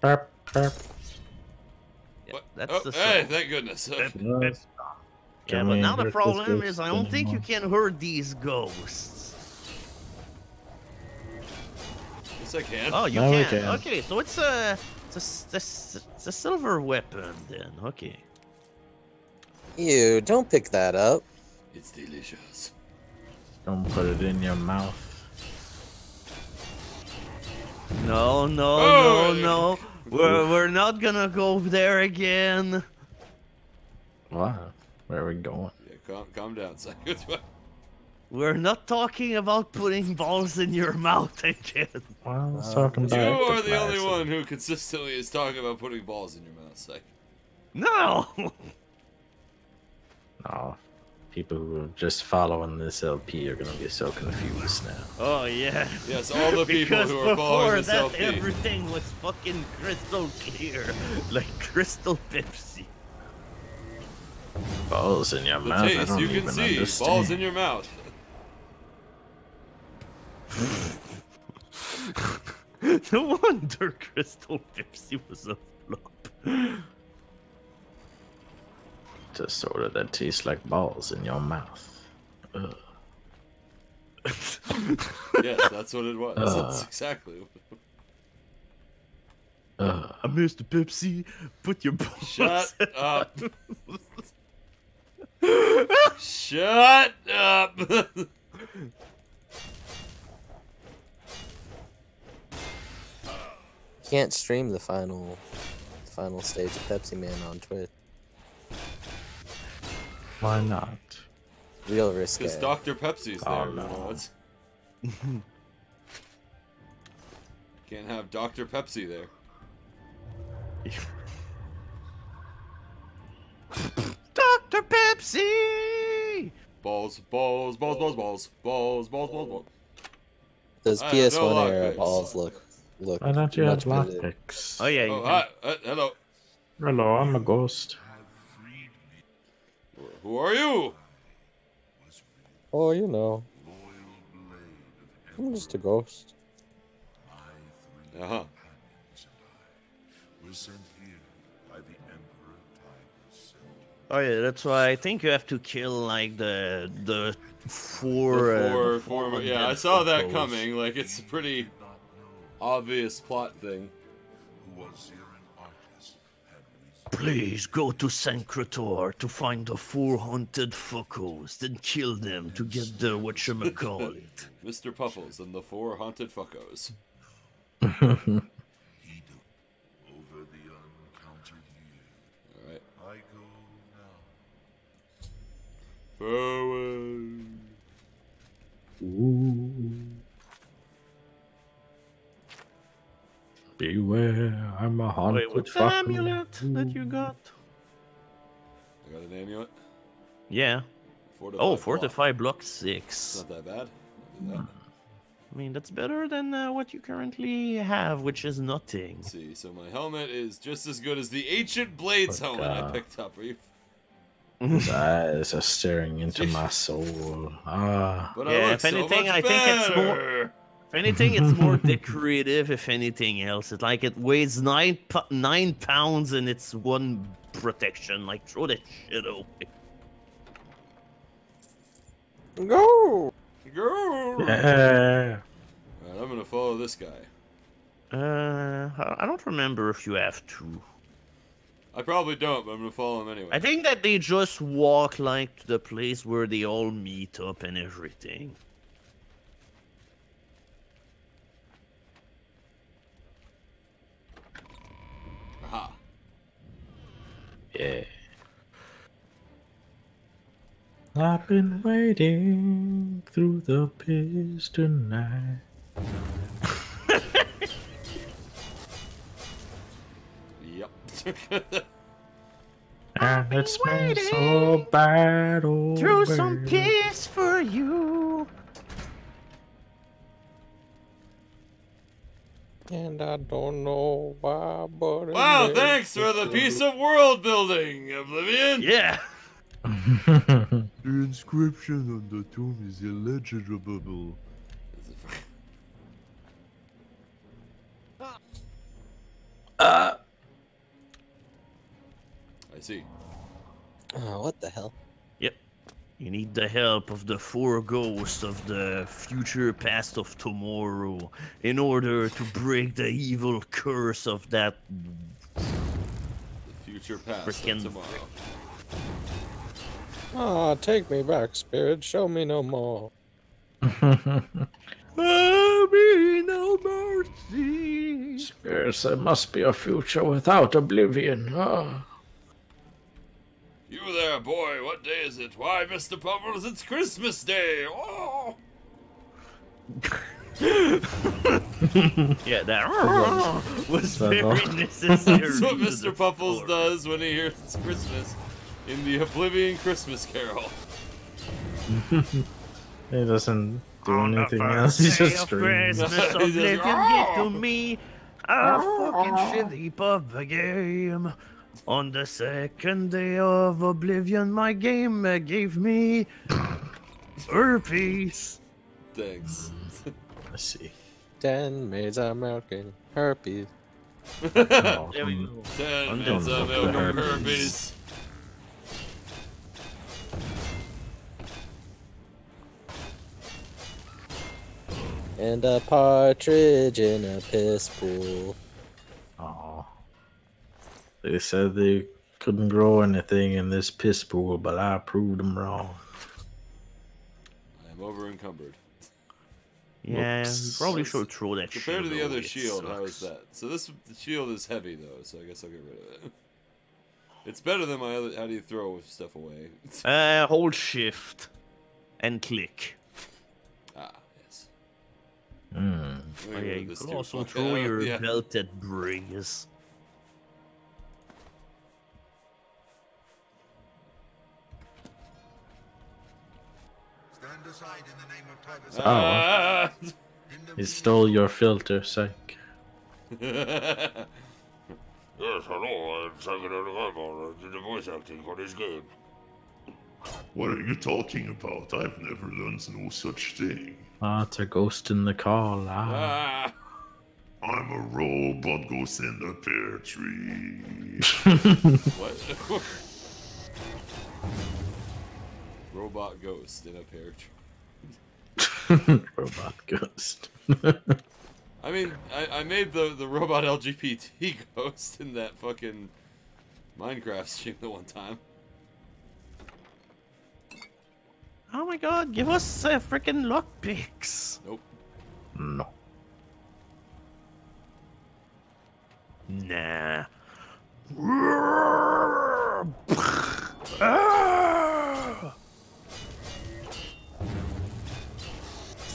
Burp, burp. Yeah, that's oh, the hey, thank goodness. Yes. Yeah, Can but now the problem is I don't think you can hurt these ghosts. yes, I can. Oh, you can. can. Okay, so it's a, it's it's a, it's a silver weapon then. Okay. Ew, don't pick that up. It's delicious. Don't put it in your mouth. No, no, Oh, no, no. We're, we're not gonna go there again. Wow. Where are we going? Yeah, calm, calm down, son. We're not talking about putting balls in your mouth again. Well, I was Uh, talking you about are the only one who consistently is talking about putting balls in your mouth, Psych. No. No. People who are just following this LP are gonna be so confused now. Oh yeah. Yes, all the people because who are following before this that, LP. everything was fucking crystal clear, like crystal Pepsi. Balls in your The mouth. I don't you can even see. understand. Balls in your mouth. no wonder crystal Pepsi was a flop. It's a soda that tastes like balls in your mouth. Ugh. Yes, that's what it was. That's Uh. exactly. Ugh. I Mr. Pepsi, put your balls. Shut up. Shut up. Can't stream the final, final stage of Pepsi Man on Twitch. Why not? Real risque. Because Dr. Pepsi's there. Oh, you no. it's- Can't have Dr. Pepsi there. Dr. Pepsi! Balls, balls, balls, balls, balls, balls, balls, balls, balls. Those I have no PS1 luck, era thanks. balls look look Why don't you have much better. lockpicks? Oh yeah, you Oh, can- hi. Uh, hello. Hello, I'm a ghost. Who are you? Oh, you know. I'm just a ghost. Uh huh. We're sent here by the Emperor Titus. Oh yeah, that's why I think you have to kill like the the four. uh, Four, the four, four yeah, I saw that coming. Like, it's a pretty Did not know obvious plot thing. Please go to Saint Sancre Tor to find the four haunted fuckos, then kill them to get the whatchamacallit. Mr. Puffles and the four haunted fuckos. Over the uncounted. Alright. I go now. Forward. Ooh. Beware, I'm a haunted Wait, what's the amulet that you got? I got an amulet. Yeah. Fortify Oh, block. fortify block It's six. not that bad. I'll that. I mean, that's better than uh, what you currently have, which is nothing. Let's see, so my helmet is just as good as the Ancient Blades Oh, helmet I picked up. Are you? His eyes are staring into my soul. Ah, But Yeah, I if anything, much I think it's more- better. If anything, it's more decorative. If anything else, it's like it weighs nine pu- nine pounds and it's one protection. Like throw that shit away. Go! Go. yeah. Alright, I'm gonna follow this guy. Uh, I I don't remember if you have to. I probably don't, but I'm gonna follow him anyway. I think that they just walk like to the place where they all meet up and everything. Yeah. I've been waiting through the piss tonight. Yep. And it's been so bad. Oh, Throw some baby. piss for you. And I don't know why, but. Wow, thanks for the piece of world building, Oblivion! Yeah! the inscription on the tomb is illegible. uh. I see. Oh, what the hell? Yep. You need the help of the four ghosts of the future past of tomorrow in order to break the evil curse of that. The future past of tomorrow. Ah, take me back, spirit. Show me no more. Be no mercy. Spirits, there must be a future without oblivion. Ah. You there, boy. What day is it? Why, Mr. Pummels, it's Christmas Day. Oh. Yeah, that was very necessary. That's what Mr. the Puffles story. does when he hears it's Christmas in the Oblivion Christmas Carol. He doesn't do On anything else. He just of screams. Christmas, He just- Oblivion gave "Oh!" to me a fucking shitty of a game. On the second day of Oblivion, my game gave me herpes. Thanks. Let's see. Ten maids are milking herpes. Oh, There we go. Ten I'm minutes done of with the milk herpes. herpes. And a partridge in a piss pool. Aw. They said they couldn't grow anything in this piss pool, but I proved them wrong. I'm over encumbered. Yeah, you probably should throw that Compared to shield the other away, it shield, how is that? So this the shield is heavy though, so I guess I'll get rid of it. It's better than my other. How do you throw stuff away? Uh, hold shift and click. ah, yes. Hmm. Let Oh, yeah, you this could also throw your yeah. belted braies. Stand Oh. Kingdom He stole your filter, psych. yes, hello. I'm Simon Underground. I did the voice acting for this game. What are you talking about? I've never done no such thing. Ah, it's a ghost in the call. Ah. Ah! I'm a robot ghost in a pear tree. What? Robot ghost in a pear tree. Robot ghost. I mean, I, I made the, the robot LGBT ghost in that fucking Minecraft stream the one time. Oh my god, give us uh, freaking lockpicks. Nope. no. Nah. Ah!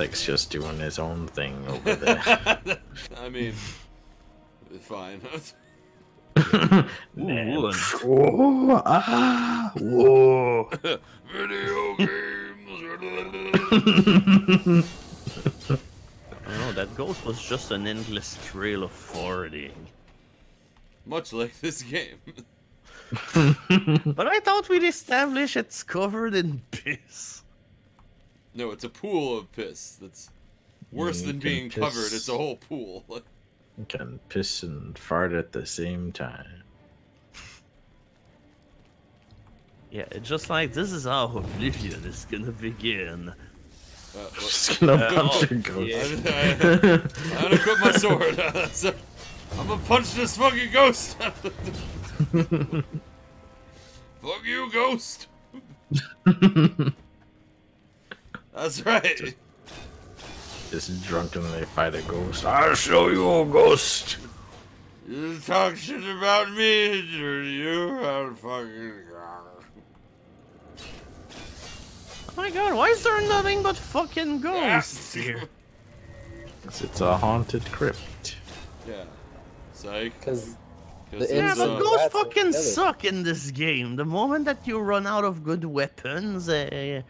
Slick's just doing his own thing over there. I mean, fine. Ooh, and- oh, ah, whoa. Video games. I know that ghost was just an endless trail of farting. Much like this game. But I thought we'd establish it's covered in piss. No, it's a pool of piss. That's worse You than can being covered. It's a whole pool. Can piss and fart at the same time. Yeah, it's just like this is how Oblivion is gonna begin. Uh, what- Just gonna Uh, punch oh, a ghost. yeah. I, am gonna quit my sword. So, I'm gonna punch this fucking ghost. Fuck you, ghost. That's right. Just drunkenly fight a ghost. I'll show you a ghost. You talk shit about me, you are fucking. Oh my god, why is there nothing but fucking ghosts here? It's a haunted crypt. Yeah. Psych. Because Because the Yeah, but ghosts fucking together. suck in this game. The moment that you run out of good weapons, uh,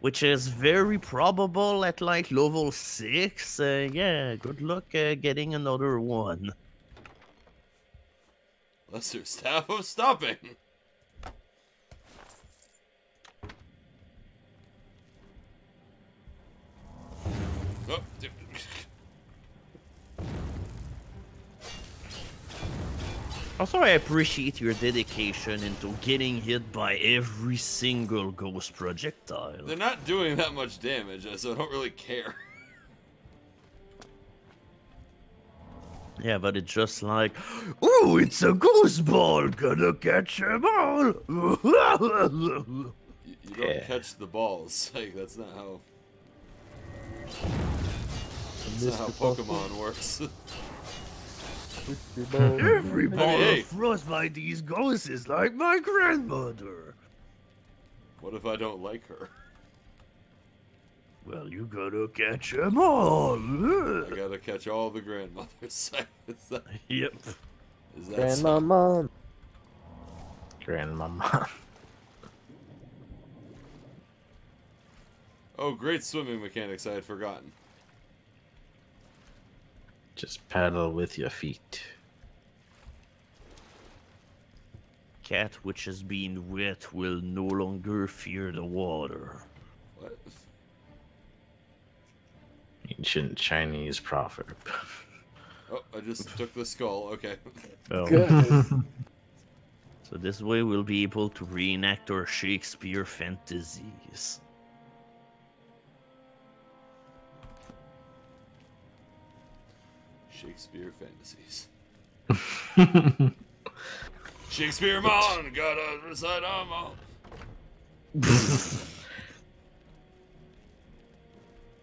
which is very probable at like level 6, uh, yeah, good luck uh, getting another one. Lesser staff of stopping. Also, I appreciate your dedication into getting hit by every single ghost projectile. They're not doing that much damage, so I don't really care. Yeah, but it's just like, ooh, it's a ghost ball, gonna catch a ball. You, you don't Yeah. catch the balls. Like that's not how. That's not how Pokemon works. Every ball hey. of by these ghosts is like my grandmother. what if I don't like her? Well, you gotta catch 'em all. I gotta catch all the grandmothers. is that, Yep. is that so? Grandmama. Grandmama. Oh, great swimming mechanics I had forgotten. Just paddle with your feet. Cat which has been wet will no longer fear the water. What? Ancient Chinese proverb. Oh, I just took the skull. Okay. Oh. Good. So this way we'll be able to reenact our Shakespeare fantasies. Shakespeare fantasies. Shakespeare Mon, gotta recite them all.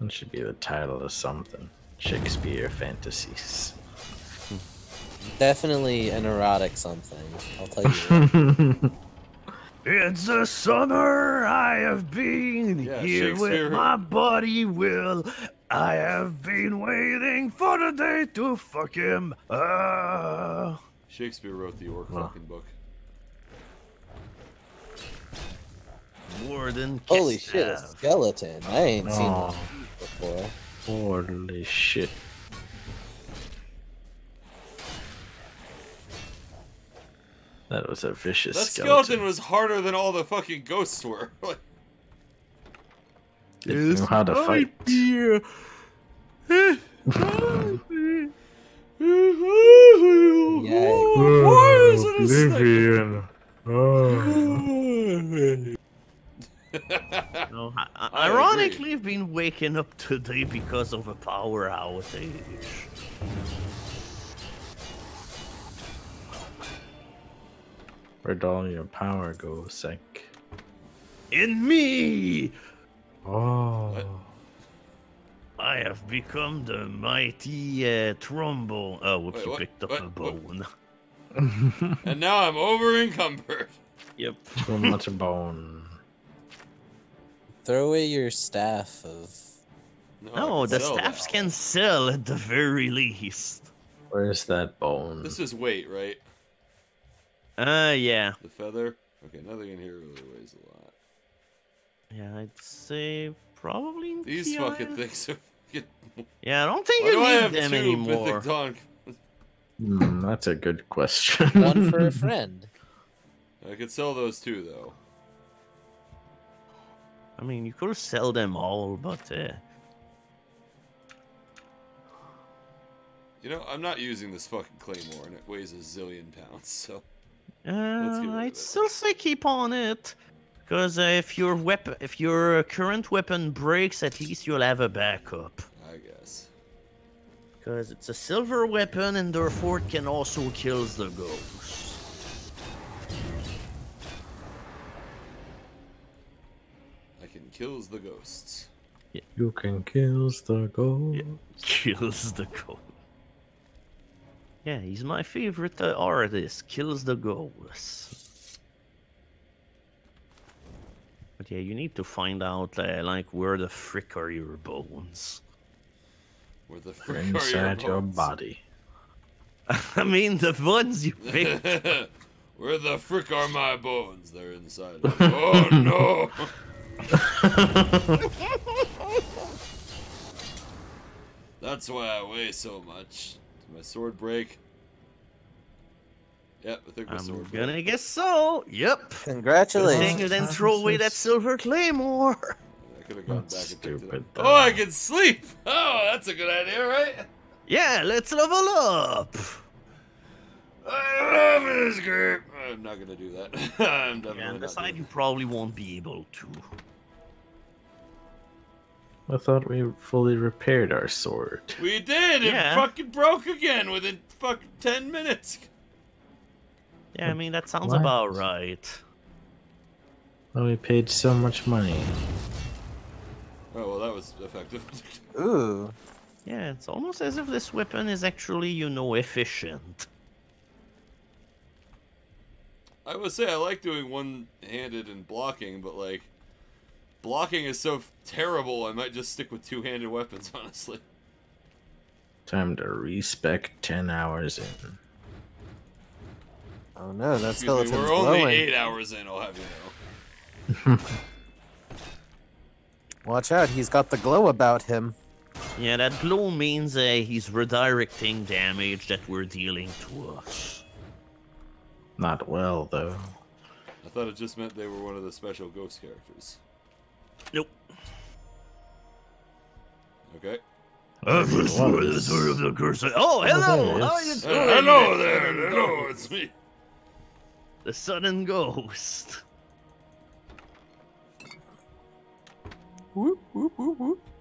That should be the title of something. Shakespeare fantasies. Definitely an erotic something. I'll tell you. It's the summer I have been Yeah, here Shakespeare- with my buddy Will. I have been waiting for the day to fuck him. Ah. Shakespeare wrote the orc Wow. fucking book. more than Holy shit, a skeleton. I ain't seen Oh. one before. Holy shit. That was a vicious That skeleton. skeleton was harder than all the fucking ghosts were. Like, It knew how to fight. Here. Yikes. Why is it a snake? Oblivion. Oh. No, I- I- I ironically, I've been waking up today because of a power outage. Where'd all your power go, Sek? In me, Oh. I have become the mighty uh, trombone. Oh, whoops, Wait, you picked up What? a bone. and now I'm over encumbered. Yep. Too much bone. Throw away your staff of. No, No, the staffs that. can sell at the very least. Where's that bone? This is weight, right? Uh, yeah. The feather. Okay, nothing in here really weighs a lot. Yeah, I'd say probably. These TI. fucking things are. Fucking... Yeah, I don't think Why you do I have them two anymore. mythic dawn? Hmm, that's a good question. One for a friend. I could sell those too, though. I mean, you could sell them all, but uh, You know, I'm not using this fucking claymore, and it weighs a zillion pounds. So uh, get I'd still say keep on it, because uh, if your weapon, if your current weapon breaks, at least you'll have a backup. I guess. Because it's a silver weapon, and therefore it can also kill the ghost. I can kills the ghosts. Yeah. you can kill the ghost. Kills the ghost. Yeah, he's my favorite uh, artist. Kills the ghost. But yeah, you need to find out, uh, like, where the frick are your bones? Where the frick are inside your bones? body. I mean, the ones you picked. Where the frick are my bones? They're inside. oh no! That's why I weigh so much. Did my sword break? Yep, I think my I'm sword gonna broke. guess so. Yep. Congratulations. Thing, then throw away that silver claymore. I could have gone back and stupid, Oh, I can sleep! Oh, that's a good idea, right? Yeah, let's level up. I love this game. I'm not gonna do that. I'm definitely Yeah, and not besides, you probably won't be able to. I thought we fully repaired our sword. We did. It Yeah. fucking broke again within fucking ten minutes. Yeah, I mean that sounds What? about right. Well, we paid so much money. Oh well, that was effective. Ooh. Yeah, it's almost as if this weapon is actually, you know, efficient. I would say I like doing one-handed and blocking, but like blocking is so f- terrible. I might just stick with two-handed weapons, honestly. Time to respec 10 hours in. Oh no, that Excuse me, skeleton's we're only eight hours in. I'll have you know. Watch out, he's got the glow about him. Yeah, that glow means uh, he's redirecting damage that we're dealing to us. Not well, though. I thought it just meant they were one of the special ghost characters. Nope. Okay. I've destroyed the sword of the curse. Oh, hello! there How it you doing? Uh, hello there. Hello, it's me. The sudden ghost. Whoop, whoop, whoop, whoop.